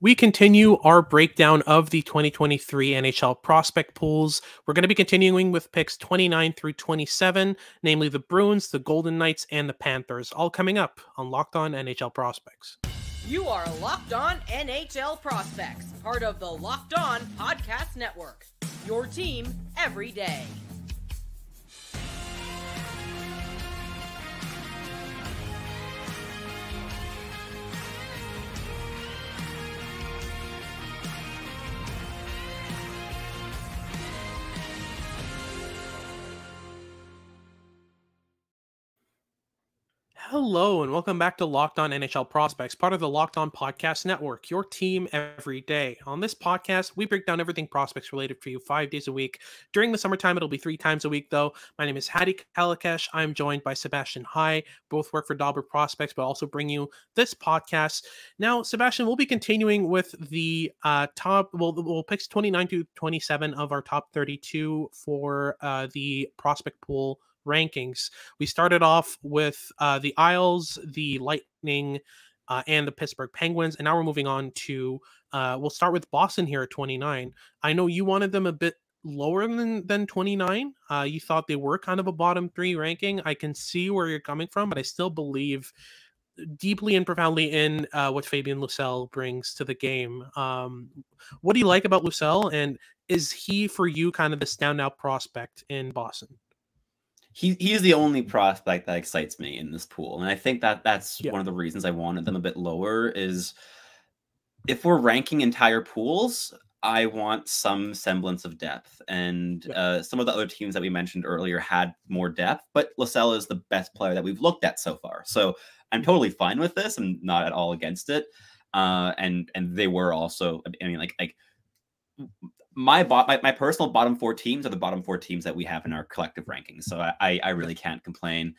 We continue our breakdown of the 2023 NHL prospect pools. We're going to be continuing with picks 29 through 27, namely the Bruins, the Golden Knights, and the Panthers, all coming up on Locked On NHL Prospects. You are Locked On NHL Prospects, part of the Locked On Podcast Network. Your team every day. Hello, and welcome back to Locked On NHL Prospects, part of the Locked On Podcast Network, your team every day. On this podcast, we break down everything prospects related for you five days a week. During the summertime, it'll be three times a week, though. My name is Hadi Kalakeche. I'm joined by Sebastian High. Both work for Dobber Prospects, but also bring you this podcast. Now, Sebastian, we'll be continuing with the uh, top, well, we'll picks 29 to 27 of our top 32 for uh, the prospect pool rankings. We started off with uh, the Isles, the Lightning, uh, and the Pittsburgh Penguins, and now we're moving on to. Uh, we'll start with Boston here at 29. I know you wanted them a bit lower than than 29. Uh, you thought they were kind of a bottom three ranking. I can see where you're coming from, but I still believe deeply and profoundly in uh, what Fabian Lysell brings to the game. Um, what do you like about Lysell, and is he for you kind of the standout prospect in Boston? He he's the only prospect that excites me in this pool, and I think that that's yeah. one of the reasons I wanted them a bit lower. Is if we're ranking entire pools, I want some semblance of depth, and yeah. uh, some of the other teams that we mentioned earlier had more depth, but Lysell is the best player that we've looked at so far. So I'm totally fine with this. I'm not at all against it. Uh, and and they were also, I mean, like like my, bot, my my personal bottom four teams are the bottom four teams that we have in our collective rankings. So I I really can't complain.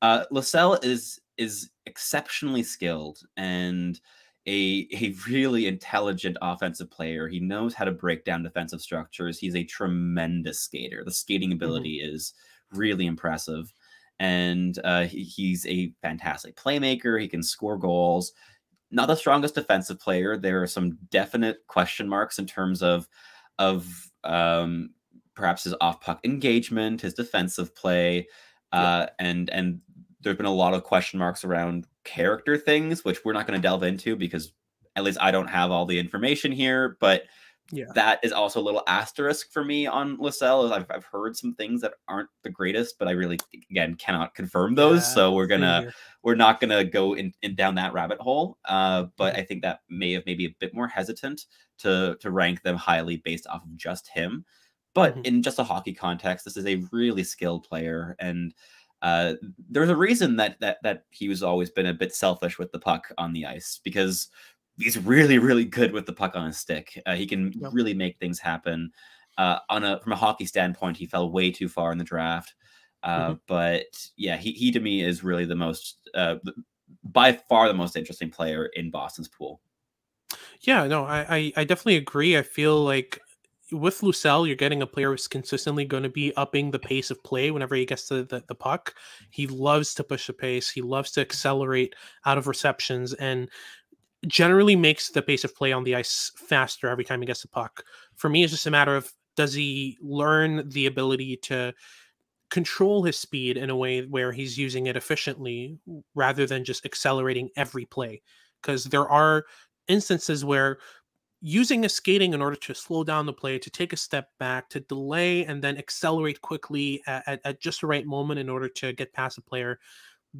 Uh, is is exceptionally skilled and a a really intelligent offensive player. He knows how to break down defensive structures. He's a tremendous skater. The skating mm-hmm. ability mm-hmm. is really impressive, and uh, he, he's a fantastic playmaker. He can score goals. Not the strongest defensive player. There are some definite question marks in terms of of um, perhaps his off puck engagement, his defensive play, uh, yeah. and and there's been a lot of question marks around character things, which we're not going to delve into because at least I don't have all the information here. But yeah. that is also a little asterisk for me on Lysell. I've I've heard some things that aren't the greatest, but I really again cannot confirm those. Yeah, so we're gonna we're not gonna go in, in down that rabbit hole. Uh, but I think that may have maybe a bit more hesitant to to rank them highly based off of just him. But mm-hmm. in just a hockey context, this is a really skilled player, and uh, there's a reason that that that he was always been a bit selfish with the puck on the ice because he's really really good with the puck on his stick. Uh, he can yep. really make things happen. Uh, on a from a hockey standpoint, he fell way too far in the draft. Uh, mm-hmm. But yeah, he he to me is really the most uh, by far the most interesting player in Boston's pool. Yeah, no, I, I, I definitely agree. I feel like with Lysell, you're getting a player who's consistently going to be upping the pace of play whenever he gets to the, the puck. He loves to push the pace. He loves to accelerate out of receptions and generally makes the pace of play on the ice faster every time he gets the puck. For me, it's just a matter of does he learn the ability to control his speed in a way where he's using it efficiently rather than just accelerating every play because there are instances where using a skating in order to slow down the play, to take a step back, to delay and then accelerate quickly at, at, at, just the right moment in order to get past a player.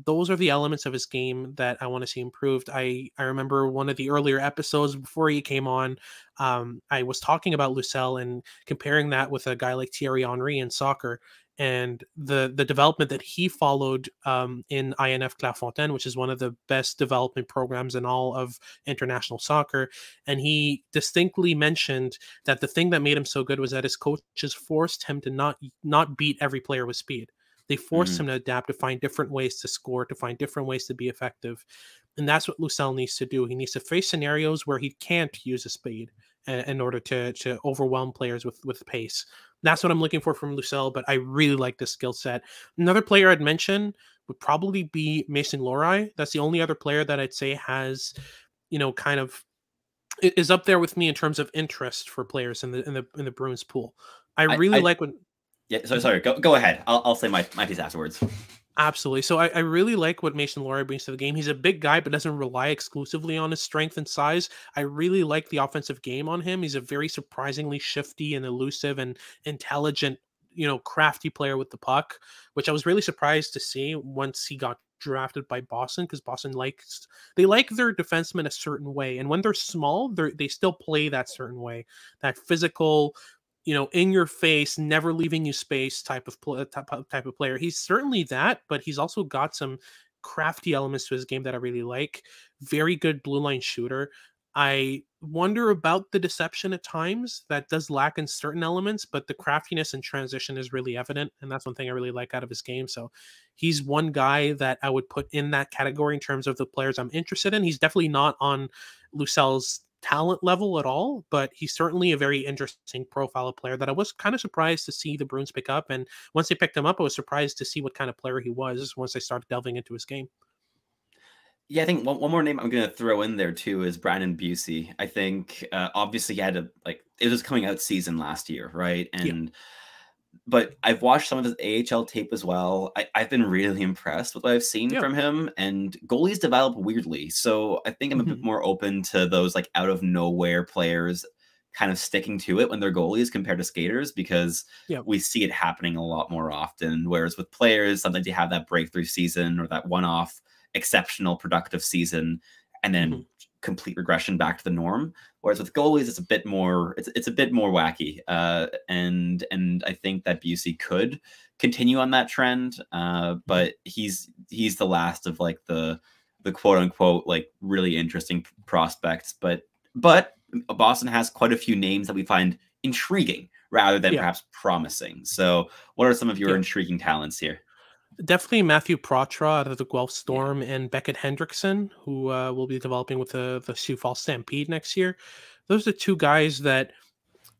Those are the elements of his game that I want to see improved. I, I remember one of the earlier episodes before he came on, um, I was talking about Lysell and comparing that with a guy like Thierry Henry in soccer and the the development that he followed um, in INF Clairefontaine, which is one of the best development programs in all of international soccer. And he distinctly mentioned that the thing that made him so good was that his coaches forced him to not not beat every player with speed. They forced mm-hmm. him to adapt, to find different ways to score, to find different ways to be effective. And that's what Lysell needs to do. He needs to face scenarios where he can't use a speed in order to to overwhelm players with with pace. That's what I'm looking for from Lysell, but I really like this skill set. Another player I'd mention would probably be Mason Lohrei. That's the only other player that I'd say has, you know, kind of is up there with me in terms of interest for players in the in the in the Bruins pool. I really I, like when. Yeah, sorry, sorry. Go go ahead. I'll I'll say my my piece afterwards. Absolutely. So I, I really like what Mason Lohrei brings to the game. He's a big guy, but doesn't rely exclusively on his strength and size. I really like the offensive game on him. He's a very surprisingly shifty and elusive and intelligent, you know, crafty player with the puck, which I was really surprised to see once he got drafted by Boston because Boston likes they like their defensemen a certain way, and when they're small, they they still play that certain way, that physical, you know, in your face, never leaving you space type of pl- type, of player. He's certainly that, but he's also got some crafty elements to his game that I really like. Very good blue line shooter. I wonder about the deception at times that does lack in certain elements, but the craftiness and transition is really evident. And that's one thing I really like out of his game. So he's one guy that I would put in that category in terms of the players I'm interested in. He's definitely not on Lysell's talent level at all, but he's certainly a very interesting profile of player that I was kind of surprised to see the Bruins pick up. And once they picked him up, I was surprised to see what kind of player he was once I started delving into his game. Yeah, I think one, one more name I'm going to throw in there too is Brandon Bussi. I think uh, obviously he had a like it was coming out season last year, right? And yeah but I've watched some of his AHL tape as well. I, have been really impressed with what I've seen yeah. from him, and goalies develop weirdly. So I think I'm a mm-hmm. bit more open to those like out of nowhere players kind of sticking to it when they're goalies compared to skaters because yeah. we see it happening a lot more often. Whereas with players, sometimes you have that breakthrough season or that one off exceptional productive season, and then mm-hmm complete regression back to the norm. Whereas with goalies, it's a bit more it's it's a bit more wacky. Uh, and and I think that Bussi could continue on that trend. Uh, mm-hmm. but he's he's the last of like the the quote unquote like really interesting prospects. But but Boston has quite a few names that we find intriguing rather than yeah. perhaps promising. So what are some of your yeah. intriguing talents here? Definitely Matthew Poitras out of the Guelph Storm and Beckett Hendrickson, who uh, will be developing with the, the Sioux Falls Stampede next year. Those are two guys that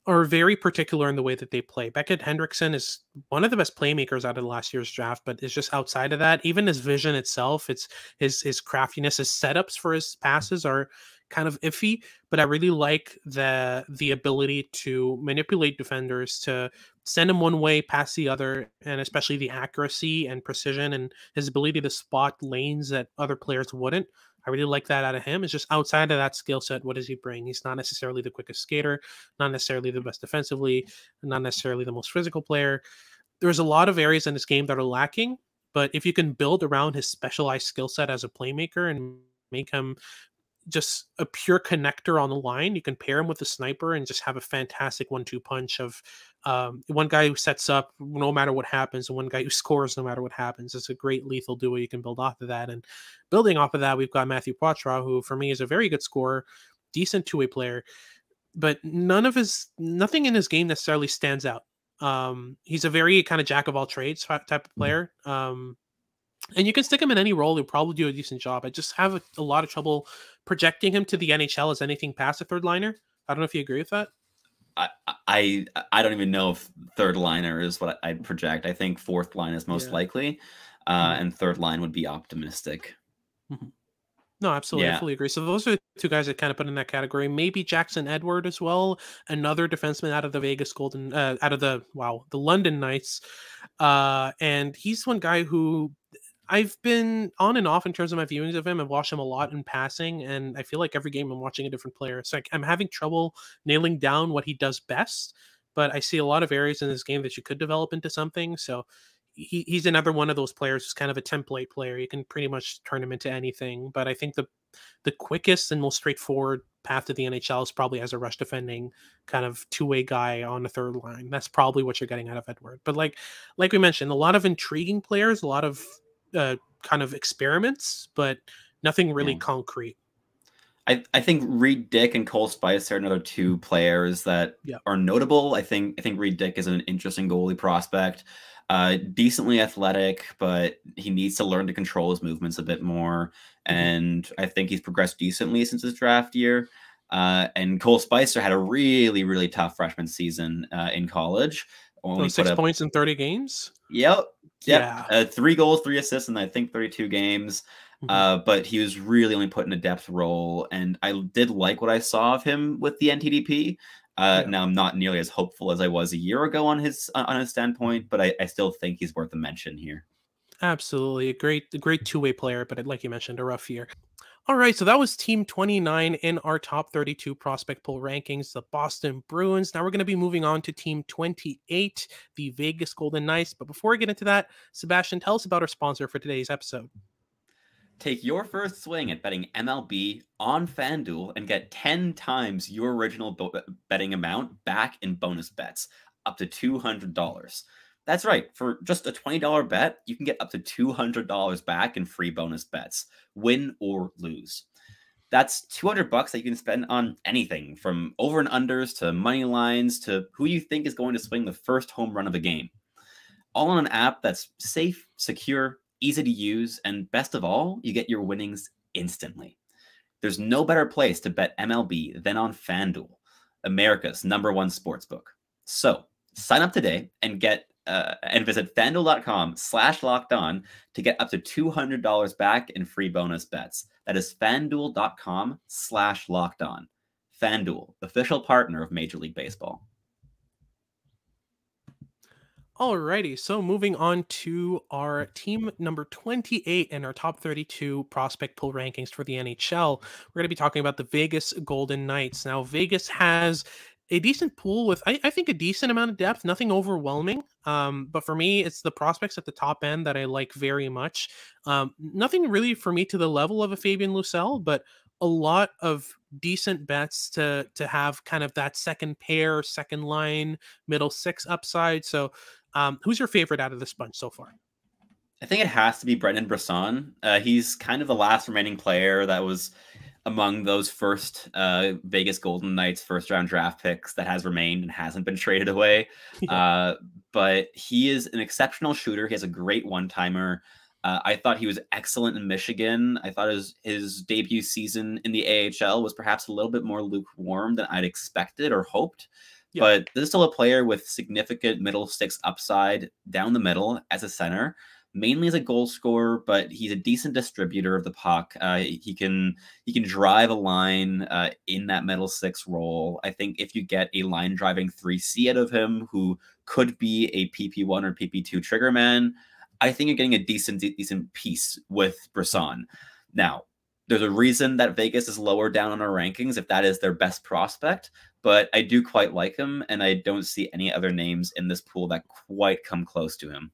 are very particular in the way that they play. Beckett Hendrickson is one of the best playmakers out of last year's draft, but is just outside of that. Even his vision itself, it's his his craftiness, his setups for his passes are kind of iffy, but I really like the the ability to manipulate defenders to send him one way, pass the other, and especially the accuracy and precision and his ability to spot lanes that other players wouldn't. I really like that out of him. It's just outside of that skill set, what does he bring? He's not necessarily the quickest skater, not necessarily the best defensively, not necessarily the most physical player. There's a lot of areas in this game that are lacking, but if you can build around his specialized skill set as a playmaker and make him just a pure connector on the line. You can pair him with a sniper and just have a fantastic one-two punch of um, one guy who sets up no matter what happens, and one guy who scores no matter what happens. It's a great lethal duo. You can build off of that, and building off of that, we've got Matthew Poitras, who for me is a very good scorer, decent two-way player, but none of his nothing in his game necessarily stands out. Um, he's a very kind of jack of all trades type of mm-hmm. player. Um, and you can stick him in any role; he'll probably do a decent job. I just have a, a, lot of trouble projecting him to the NHL as anything past a third liner. I don't know if you agree with that. I I I don't even know if third liner is what I'd project. I think fourth line is most yeah. likely, uh, mm-hmm. and third line would be optimistic. Mm-hmm. No, absolutely, yeah. I fully agree. So those are two guys that kind of put in that category. Maybe Jackson Edward as well, another defenseman out of the Vegas Golden, uh, out of the wow, the London Knights, uh, and he's one guy who I've been on and off in terms of my viewings of him. I've watched him a lot in passing, and I feel like every game I'm watching a different player. So I'm having trouble nailing down what he does best. But I see a lot of areas in this game that you could develop into something. So he, he's another one of those players who's kind of a template player. You can pretty much turn him into anything. But I think the the quickest and most straightforward path to the NHL is probably as a rush defending kind of two way guy on the third line. That's probably what you're getting out of Edward. But like like we mentioned, a lot of intriguing players, a lot of uh, kind of experiments, but nothing really yeah. concrete. I, I think Reid Dyck and Cole Spicer are another two players that yeah. are notable. I think I think Reid Dyck is an interesting goalie prospect, uh, decently athletic, but he needs to learn to control his movements a bit more. Mm-hmm. And I think he's progressed decently since his draft year. Uh, and Cole Spicer had a really really tough freshman season uh, in college. Only six points in thirty games. Yep, Yep. Yeah. Uh, three goals, three assists, and I think 32 games. Mm-hmm. Uh, but he was really only put in a depth role, and I did like what I saw of him with the NTDP. Uh, yeah. Now I'm not nearly as hopeful as I was a year ago on his on his standpoint, but I, I still think he's worth a mention here. Absolutely, a great, a great two way player, but like you mentioned, a rough year. All right, so that was Team 29 in our top 32 prospect pool rankings, the Boston Bruins. Now we're going to be moving on to Team 28, the Vegas Golden Knights. But before we get into that, Sebastian, tell us about our sponsor for today's episode. Take your first swing at betting MLB on FanDuel and get 10 times your original betting amount back in bonus bets, up to $200. That's right. For just a $20 bet, you can get up to $200 back in free bonus bets, win or lose. That's 200 bucks that you can spend on anything from over and unders to money lines to who you think is going to swing the first home run of a game. All on an app that's safe, secure, easy to use, and best of all, you get your winnings instantly. There's no better place to bet MLB than on FanDuel, America's number one sportsbook. So sign up today and get uh, and visit fanduel.com slash locked on to get up to $200 back in free bonus bets. That is fanduel.com slash locked on. FanDuel, official partner of Major League Baseball. Alrighty, so moving on to our team number 28 and our top 32 prospect pool rankings for the NHL. We're going to be talking about the Vegas Golden Knights. Now, Vegas has a decent pool with I, I, think a decent amount of depth nothing overwhelming um, but for me it's the prospects at the top end that i like very much. Um, nothing really for me to the level of a fabian lysell but a lot of decent bets to to have kind of that second pair second line middle six upside so um, who's your favorite out of this bunch so far? I think it has to be brendan brisson uh, he's kind of the last remaining player that was among those first uh, Vegas Golden Knights first round draft picks that has remained and hasn't been traded away. Uh, but he is an exceptional shooter. He has a great one timer. Uh, I thought he was excellent in Michigan. I thought his his debut season in the AHL was perhaps a little bit more lukewarm than I'd expected or hoped. Yeah. But this is still a player with significant middle six upside down the middle as a center mainly as a goal scorer, but he's a decent distributor of the puck. Uh, he can he can drive a line uh, in that middle six role. I think if you get a line driving three C out of him, who could be a PP one or PP two trigger man, I think you're getting a decent decent piece with Brisson. Now, there's a reason that Vegas is lower down on our rankings if that is their best prospect. But I do quite like him, and I don't see any other names in this pool that quite come close to him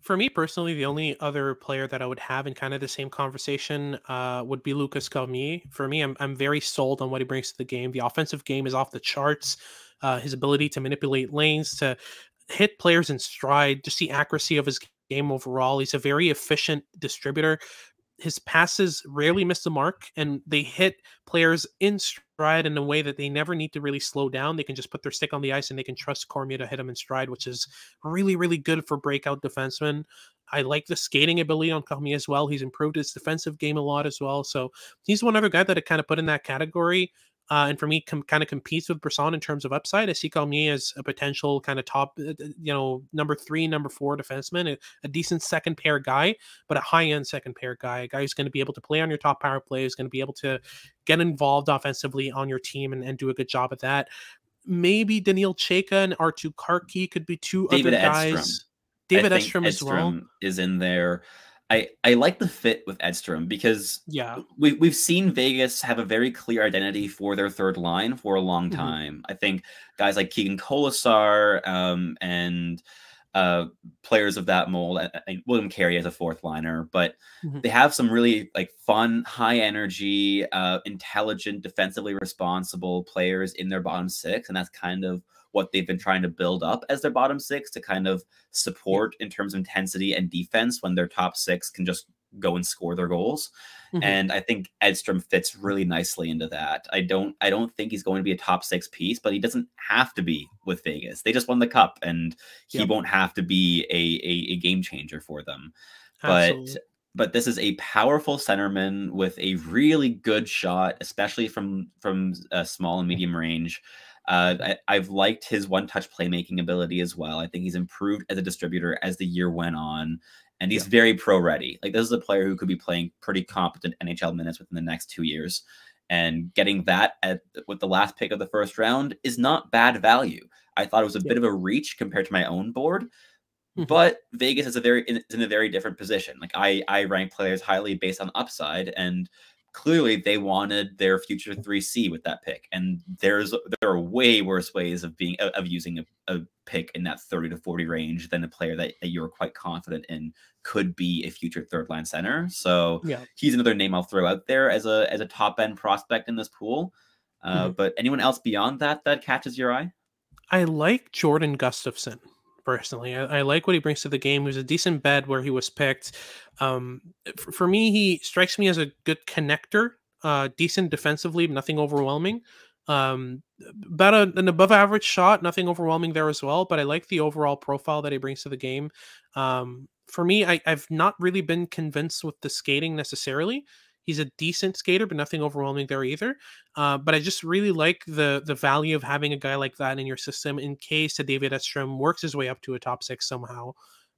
for me personally, the only other player that I would have in kind of the same conversation uh, would be Lukas Cormier. For me, I'm, I'm very sold on what he brings to the game. The offensive game is off the charts. Uh, his ability to manipulate lanes, to hit players in stride, just the accuracy of his game overall. He's a very efficient distributor his passes rarely miss the mark and they hit players in stride in a way that they never need to really slow down. They can just put their stick on the ice and they can trust Cormier to hit them in stride, which is really, really good for breakout defensemen. I like the skating ability on Cormier as well. He's improved his defensive game a lot as well. So he's one other guy that I kind of put in that category. Uh, and for me, com- kind of competes with Brisson in terms of upside. I see Cormier as a potential kind of top, uh, you know, number three, number four defenseman, a, a decent second pair guy, but a high end second pair guy, a guy who's going to be able to play on your top power play, who's going to be able to get involved offensively on your team and, and do a good job at that. Maybe Daniil Chayka and Arttu Kärki could be two David other guys. Edstrom. David Edstrom as well is in there. I, I like the fit with Edstrom because yeah we, we've seen Vegas have a very clear identity for their third line for a long mm-hmm. time. Mm-hmm. I think guys like Keegan Kolesar um, and uh, players of that mold, William Carrier as a fourth liner, but mm-hmm. they have some really like fun, high energy, uh, intelligent, defensively responsible players in their bottom six, and that's kind of what they've been trying to build up as their bottom six to kind of support in terms of intensity and defense when their top six can just go and score their goals. Mm-hmm. And I think Edstrom fits really nicely into that. I don't I don't think he's going to be a top six piece, but he doesn't have to be with Vegas. They just won the cup and he yep. won't have to be a, a, a game changer for them. Absolutely. But but this is a powerful centerman with a really good shot, especially from from a small and medium range. Uh, I, have liked his one touch playmaking ability as well. I think he's improved as a distributor as the year went on. and he's yeah. very pro ready. Like this is a player who could be playing pretty competent NHL minutes within the next two years, and getting that at with the last pick of the first round is not bad value. I thought it was a yeah. bit of a reach compared to my own board, mm-hmm. but Vegas is a very is in a very different position. Like I I rank players highly based on upside, and clearly they wanted their future 3C with that pick. And there's there are way worse ways of being of using a, a pick in that 30 to 40 range than a player that, that, you're quite confident in could be a future third line center. So yeah. he's another name I'll throw out there as a as a top end prospect in this pool. Uh, mm-hmm. But anyone else beyond that that catches your eye? I like Jordan Gustafsson personally. I, I, like what he brings to the game. He was a decent bed where he was picked. Um, for, for, me, he strikes me as a good connector, uh, decent defensively, nothing overwhelming. Um, about a, an above average shot, nothing overwhelming there as well. But I like the overall profile that he brings to the game. Um, for me, I, I've not really been convinced with the skating necessarily. He's a decent skater, but nothing overwhelming there either. Uh, but I just really like the the value of having a guy like that in your system in case a David Edstrom works his way up to a top six somehow.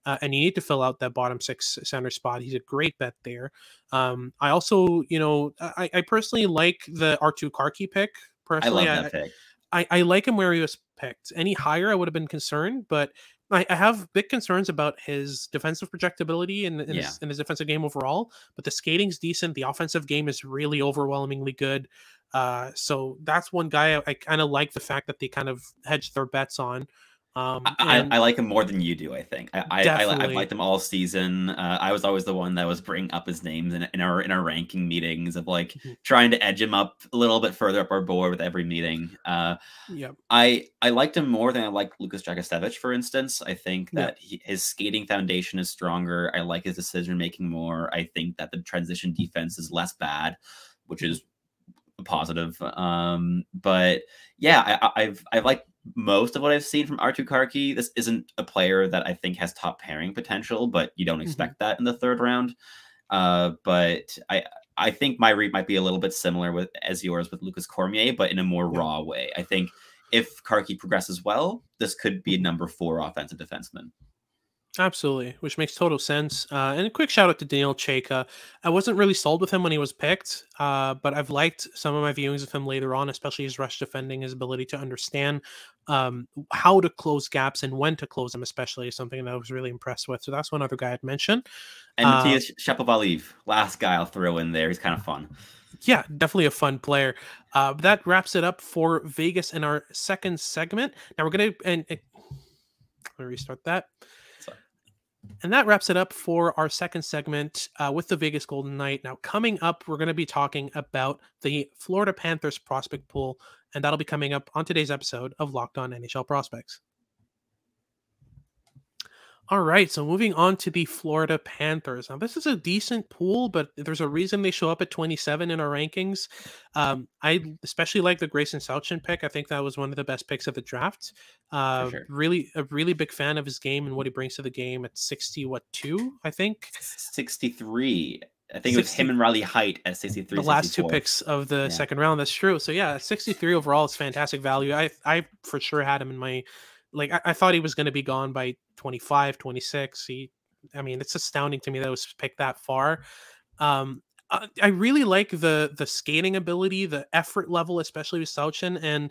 Uh, and you need to fill out that bottom six center spot. He's a great bet there. Um, I also, you know, I, I personally like the Artturi Kärki pick. Personally, I, I, I, I like him where he was picked. Any higher, I would have been concerned, but I, I have big concerns about his defensive projectability and, and, yeah. his, and his defensive game overall. But the skating's decent. The offensive game is really overwhelmingly good. Uh, so that's one guy I, I kind of like the fact that they kind of hedged their bets on. Um, I, I, like him more than you do. I think I I, I, have liked him all season. Uh, I was always the one that was bringing up his names in, in our in our ranking meetings of like mm-hmm. trying to edge him up a little bit further up our board with every meeting. Uh, yeah, I I liked him more than I like Lukas Jakusevich, for instance. I think that he, his skating foundation is stronger. I like his decision making more. I think that the transition defense is less bad, which mm-hmm. is positive. Um, but yeah, I, I've I've liked most of what I've seen from Artturi Kärki. This isn't a player that I think has top pairing potential, but you don't mm-hmm. expect mm-hmm. that in the third round. Uh, but I I think my read might be a little bit similar with as yours with Lukas Cormier, but in a more yeah. raw way. I think if Karki progresses well, this could be a number four offensive defenseman. Absolutely, which makes total sense. Uh, and a quick shout out to Daniil Chayka. I wasn't really sold with him when he was picked, uh, but I've liked some of my viewings of him later on, especially his rush defending, his ability to understand um, how to close gaps and when to close them, especially is something that I was really impressed with. So that's one other guy I'd mention. And uh, Matyas Sapovaliv, last guy I'll throw in there. He's kind of fun. Yeah, definitely a fun player. Uh, that wraps it up for Vegas in our second segment. Now we're gonna and, and let me restart that. And that wraps it up for our second segment uh, with the Vegas Golden Knight. Now, coming up, we're going to be talking about the Florida Panthers prospect pool, and that'll be coming up on today's episode of Locked On NHL Prospects. All right, so moving on to the Florida Panthers. Now, this is a decent pool, but there's a reason they show up at 27 in our rankings. Um, I especially like the Gracyn Sawchyn pick. I think that was one of the best picks of the draft. Uh, sure. Really, a really big fan of his game and what he brings to the game at 60, what, two, I think? 63. I think 60, it was him and Riley Heidt at 63. The last two picks of the yeah. second round. That's true. So, yeah, 63 overall is fantastic value. I, I for sure had him in my like I, I thought he was going to be gone by 25, 26. He, I mean, it's astounding to me that it was picked that far. Um, I, I really like the the skating ability, the effort level, especially with Sawchyn, and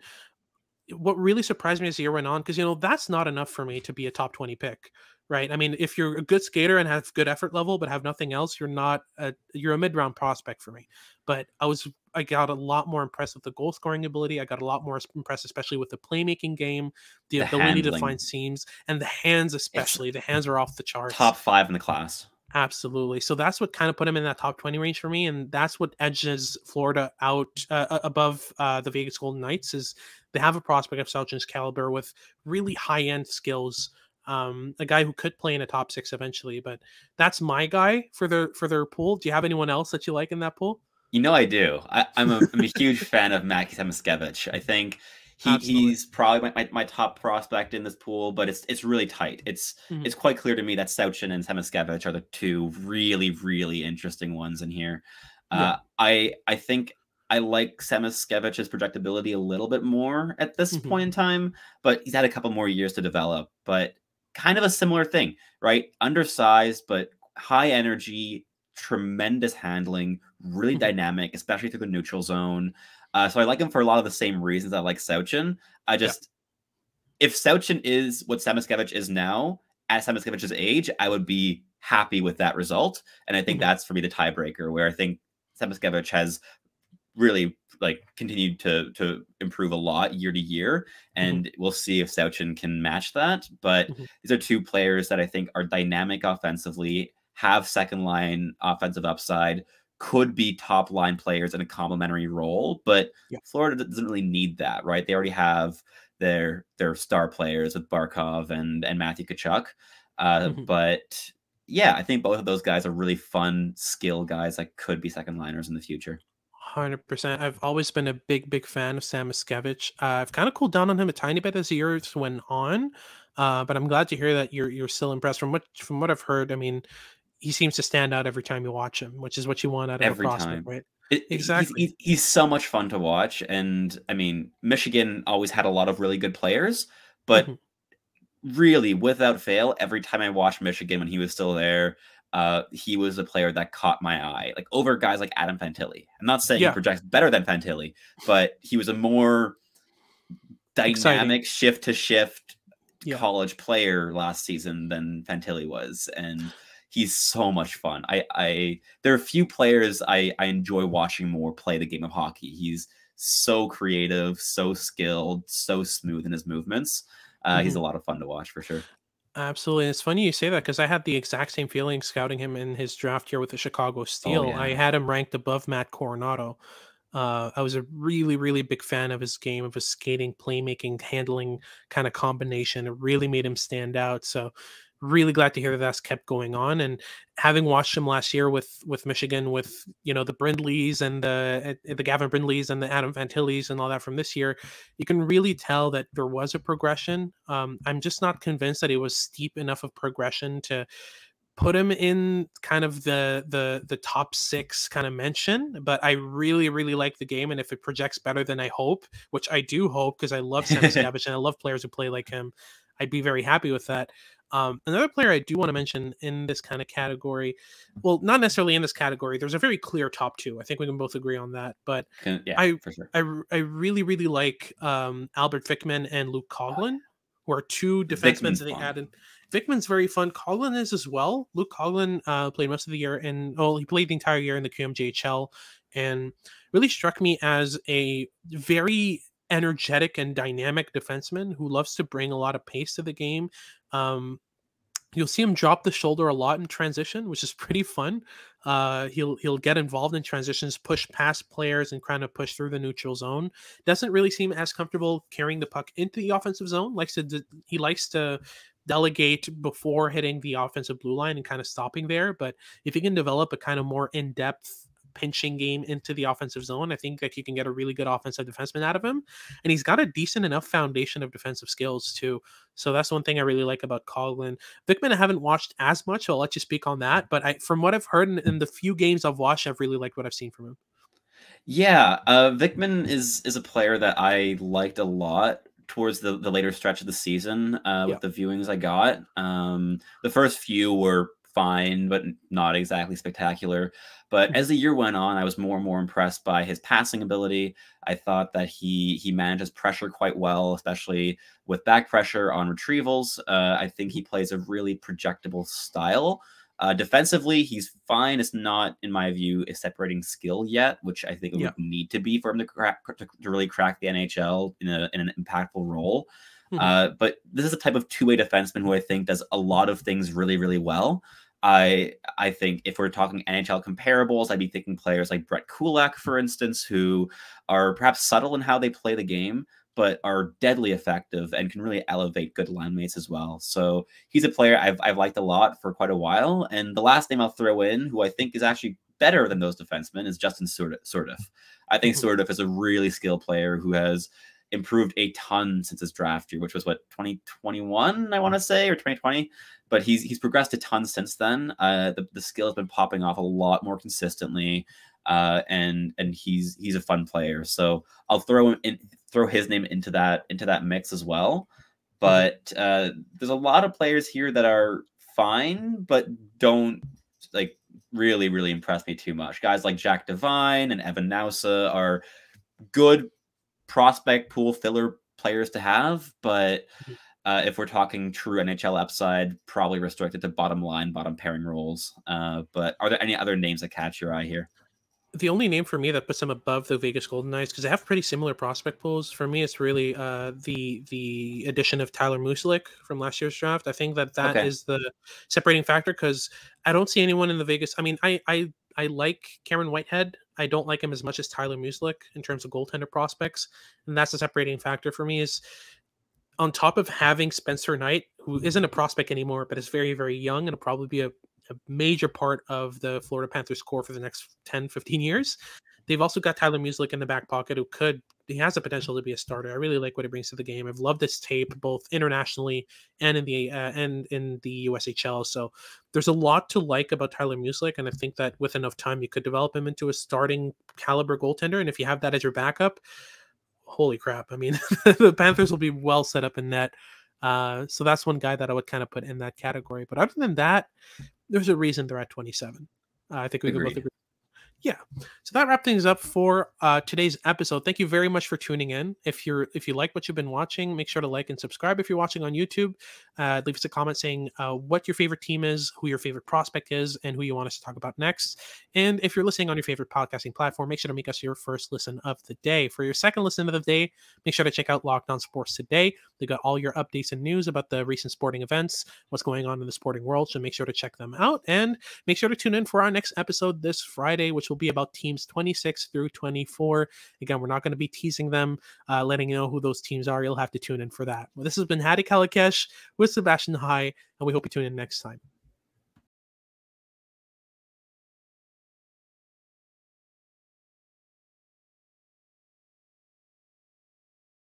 what really surprised me as the year went on, because you know that's not enough for me to be a top 20 pick right? I mean, if you're a good skater and have good effort level but have nothing else, you're not a you're a mid round prospect for me. But I was I got a lot more impressed with the goal scoring ability. I got a lot more impressed, especially with the playmaking game, the, the ability handling. to find seams, and the hands, especially. It's the hands are off the charts. Top five in the class. Absolutely. So that's what kind of put him in that top 20 range for me. And that's what edges Florida out uh, above uh, the Vegas Golden Knights is they have a prospect of Sawchyn's caliber with really high end skills um, a guy who could play in a top six eventually. But that's my guy for their for their pool. Do you have anyone else that you like in that pool? You know I do. I, am a, I'm a huge fan of Mackie Samoskevich. I think he, he's probably my, my, my, top prospect in this pool, but it's it's really tight. It's mm-hmm. it's quite clear to me that Sawchyn and Samoskevich are the two really really interesting ones in here. Uh. I I think I like Samoskevich's projectability a little bit more at this mm-hmm. point in time, but he's had a couple more years to develop. But kind of a similar thing, right? Undersized, but high energy, tremendous handling, really Mhm. dynamic, especially through the neutral zone. Uh, so I like him for a lot of the same reasons I like Sawchyn. I just if Sawchyn is what Samoskevich is now at Samoskevich's age, I would be happy with that result. And I think Mhm. that's for me the tiebreaker, where I think Samoskevich has really like continued to to improve a lot year to year, and we'll see if Sawchyn can match that. But Mhm. these are two players that I think are dynamic offensively, have second line offensive upside, could be top line players in a complementary role. But Yeah. Florida doesn't really need that, right? They already have their their star players with Barkov and and Matthew Tkachuk. Uh, Mhm. But yeah, I think both of those guys are really fun skill guys that could be second liners in the future. Hundred percent. I've always been a big, big fan of Samoskevich. Uh, I've kind of cooled down on him a tiny bit as the years went on, uh, but I'm glad to hear that you're you're still impressed. From what from what I've heard, I mean, he seems to stand out every time you watch him, which is what you want out of Every a prospect, time. right? It- Exactly. He's, he's so much fun to watch. And I mean, Michigan always had a lot of really good players, but Mhm. really, without fail, every time I watched Michigan when he was still there, uh, he was a player that caught my eye, like over guys like Adam Fantilli. I'm not saying Yeah. he projects better than Fantilli, but he was a more Exciting. dynamic shift to shift Yeah. college player last season than Fantilli was, and he's so much fun. I, I there are a few players I, I enjoy watching more play the game of hockey. He's so creative, so skilled, so smooth in his movements. Uh, He's a lot of fun to watch for sure. Absolutely. It's funny you say that because I had the exact same feeling scouting him in his draft year with the Chicago Steel. I yeah. had him ranked above Matt Coronato. Uh, I was a really, really big fan of his game, of his skating, playmaking, handling kind of combination. It really made him stand out. So, really glad to hear that that's kept going on. And having watched him last year with with Michigan, with you know the Brindleys and the uh, the Gavin Brindleys and the Adam Fantillis and all that from this year, you can really tell that there was a progression. Um, I'm just not convinced that it was steep enough of progression to put him in kind of the the the top six kind of mention. But I really really like the game, and if it projects better than I hope, which I do hope because I love Sam Savage and I love players who play like him, I'd be very happy with that. Um, another player I do want to mention in this kind of category, well, not necessarily in this category. There's a very clear top two. I think we can both agree on that. But yeah, I- for sure. I, I really, really like um, Albert Wikman and Luke Coughlin, who are two defensemen that they added. Wikman's very fun. Coughlin is as well. Luke Coughlin uh, played most of the year, and oh, he played the entire year in the QMJHL, and really struck me as a very energetic and dynamic defenseman who loves to bring a lot of pace to the game. Um, you'll see him drop the shoulder a lot in transition, which is pretty fun. Uh, he'll he'll get involved in transitions, push past players, and kind of push through the neutral zone. Doesn't really seem as comfortable carrying the puck into the offensive zone. Likes to he likes to delegate before hitting the offensive blue line and kind of stopping there. But if he can develop a kind of more in depth pinching game into the offensive zone, I think that you can get a really good offensive defenseman out of him. And he's got a decent enough foundation of defensive skills too. So that's one thing I really like about Coughlin. Wikman, I haven't watched as much, so I'll let you speak on that. But I, from what I've heard in, in the few games I've watched, I've really liked what I've seen from him. Yeah, uh, Wikman is is a player that I liked a lot towards the, the later stretch of the season uh, Yeah. with the viewings I got. Um, the first few were fine, but not exactly spectacular. But as the year went on, I was more and more impressed by his passing ability. I thought that he he manages pressure quite well, especially with back pressure on retrievals. Uh, I think he plays a really projectable style. Uh, defensively, he's fine. It's not, in my view, a separating skill yet, which I think it Yeah. would need to be for him to crack to, to really crack the NHL in, a, in an impactful role. Mhm. Uh, but this is a type of two-way defenseman who I think does a lot of things really, really well. I I think if we're talking NHL comparables, I'd be thinking players like Brett Kulak, for instance, who are perhaps subtle in how they play the game, but are deadly effective and can really elevate good line mates as well. So he's a player I've, I've liked a lot for quite a while. And the last name I'll throw in, who I think is actually better than those defensemen, is Justin Sourdif. I think Mhm. Sourdif is a really skilled player who has improved a ton since his draft year, which was what 2021, I want to say, or 2020. But he's he's progressed a ton since then. Uh, the the skill has been popping off a lot more consistently, uh, and and he's he's a fun player. So I'll throw him in, throw his name into that into that mix as well. But uh, there's a lot of players here that are fine, but don't like really, really impress me too much. Guys like Jack Devine and Evan Nause are good prospect pool filler players to have, but mm-hmm. uh, if we're talking true NHL upside, probably restricted to bottom line, bottom pairing roles. Uh, but are there any other names that catch your eye here? the only name for me that puts them above the Vegas Golden Knights because they have pretty similar prospect pools. For me, it's really uh, the the addition of Tyler Muszelik from last year's draft. I think that that okay. is the separating factor because I don't see anyone in the Vegas. I mean, I I I like Cameron Whitehead. I don't like him as much as Tyler Muszelik in terms of goaltender prospects, and that's the separating factor for me. Is on top of having Spencer Knight, who isn't a prospect anymore, but is very very young and will probably be a a major part of the Florida Panthers core for the next 10, 15 years. They've also got Tyler Muszelik in the back pocket who could he has the potential to be a starter. I really like what he brings to the game. I've loved this tape both internationally and in the uh, and in the USHL. So there's a lot to like about Tyler Muszelik, and I think that with enough time you could develop him into a starting caliber goaltender. And if you have that as your backup, holy crap! I mean, the Panthers will be well set up in net. Uh, so that's one guy that I would kind of put in that category. But other than that, there's a reason they're at 27. Uh, I think we can both agree yeah. So that wraps things up for uh, today's episode. Thank you very much for tuning in. If you're if you like what you've been watching make sure to like and subscribe if you're watching on youtube. Uh, leave us a comment saying uh, what your favorite team is who your favorite prospect is and who you want us to talk about next. And if you're listening on your favorite podcasting platform make sure to make us your first listen of the day. For your second listen of the day make sure to check out locked on sports today. They got all your updates and news about the recent sporting events what's going on in the sporting world so make sure to check them out. And make sure to tune in for our next episode this friday which will be about teams 26 through 24. Again, we're not going to be teasing them, uh, letting you know who those teams are. You'll have to tune in for that. Well, this has been Hadi Kalakeche with Sebastian High, and we hope you tune in next time.